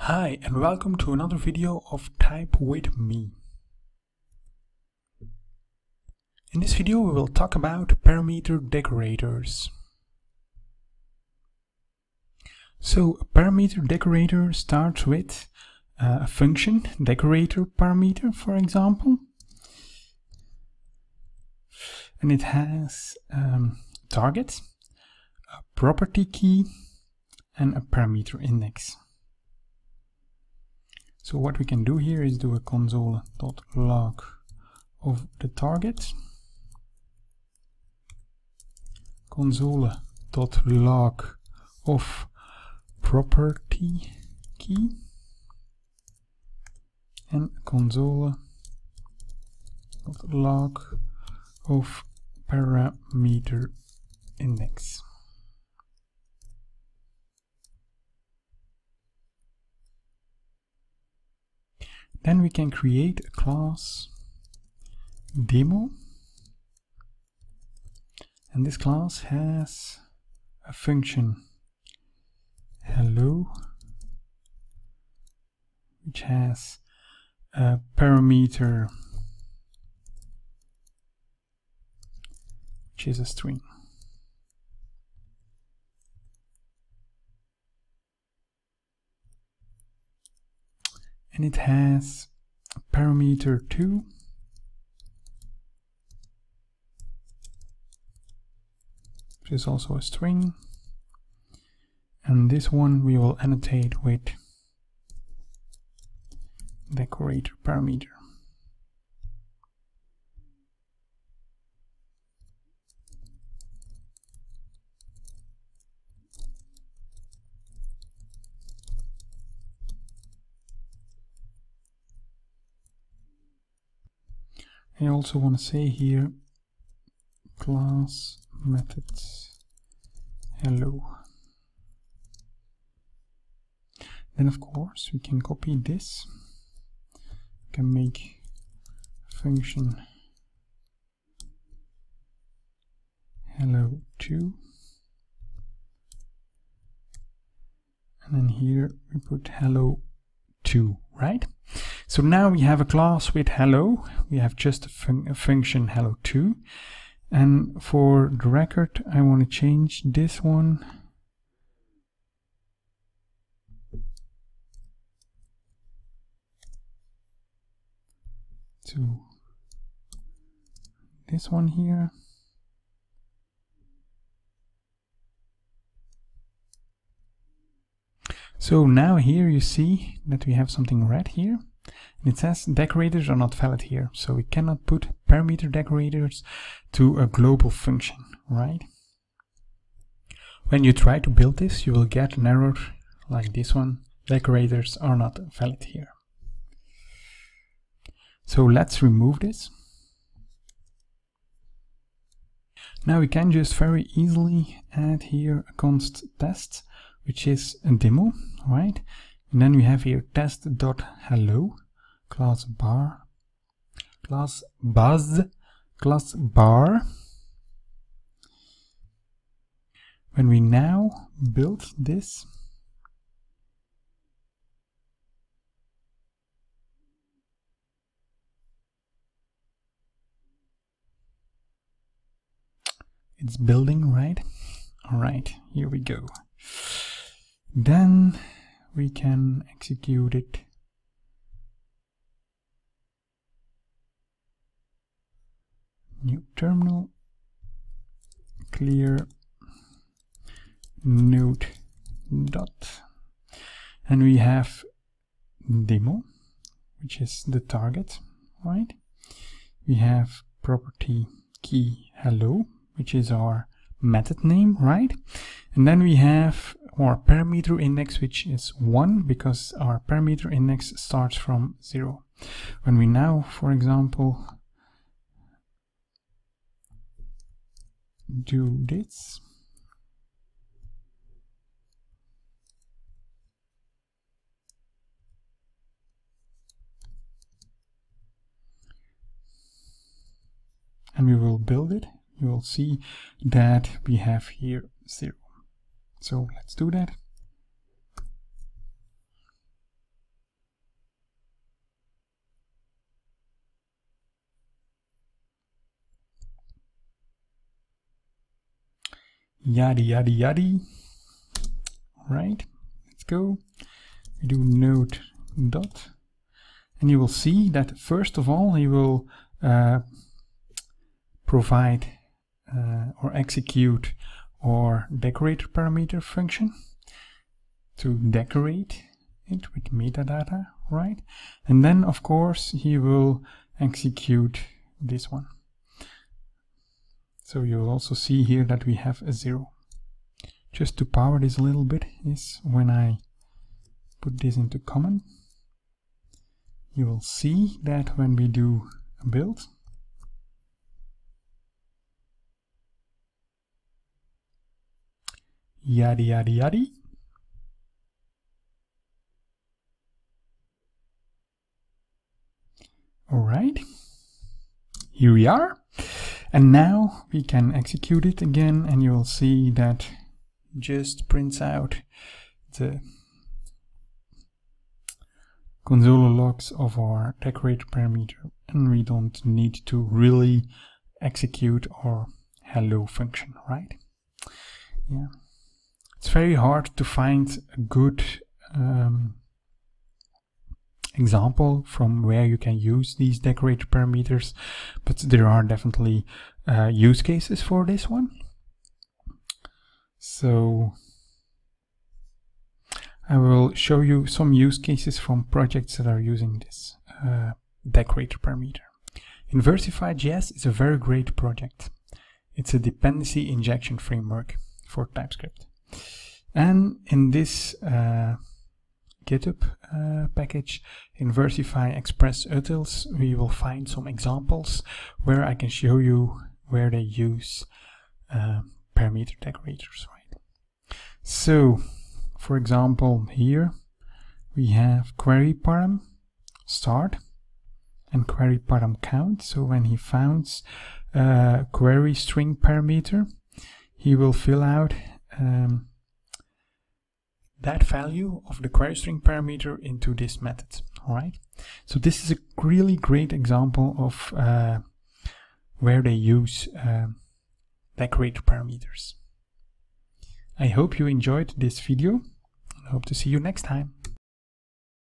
Hi and welcome to another video of Type with me. In this video we will talk about parameter decorators. So a parameter decorator starts with uh, a function, decorator parameter for example. And it has um, target, a property key and a parameter index. So what we can do here is do a console.log of the target, console.log of property key, and console.log of parameter index. Then we can create a class demo. And this class has a function hello, which has a parameter which is a string. And it has parameter 2 which is also a string. And this one we will annotate with decorator parameter I also want to say here class methods hello. Then of course we can copy this. We can make function hello 2 and then here we put hello 2 right so now we have a class with hello. We have just a, fun a function hello2. And for the record, I want to change this one to this one here. So now here you see that we have something red here. It says decorators are not valid here, so we cannot put parameter decorators to a global function, right? When you try to build this, you will get an error like this one. Decorators are not valid here. So let's remove this. Now we can just very easily add here a const test, which is a demo, right? And then we have here test.hello class bar. Class buzz. Class bar. When we now build this it's building right? All right here we go. Then we can execute it new terminal clear node dot. And we have demo which is the target right? We have property key hello which is our method name right? And then we have our parameter index which is 1 because our parameter index starts from 0 when we now for example do this and we will build it. You will see that we have here zero. So let's do that yada yada yada. Right, let's go. We do node dot, and you will see that first of all he will uh, provide uh, or execute or decorator parameter function to decorate it with metadata, right? And then of course he will execute this one. So you'll also see here that we have a zero. Just to power this a little bit is when I put this into common, you will see that when we do a build, yada yada yada, All right, here we are. And now we can execute it again and you will see that just prints out the console logs of our decorator parameter and we don't need to really execute our hello function, right? Yeah, it's very hard to find a good um, example from where you can use these decorator parameters, but there are definitely uh, use cases for this one. So I will show you some use cases from projects that are using this uh, decorator parameter. Inversify.js is a very great project. It's a dependency injection framework for TypeScript. And in this uh, GitHub uh, package Inversify Express Utils, we will find some examples where I can show you where they use uh, parameter decorators, right? So, for example, here we have query param start and query param count. So when he finds a query string parameter, he will fill out um, that value of the query string parameter into this method. All right. So this is a really great example of uh, where they use uh, decorator parameters. I hope you enjoyed this video. I hope to see you next time.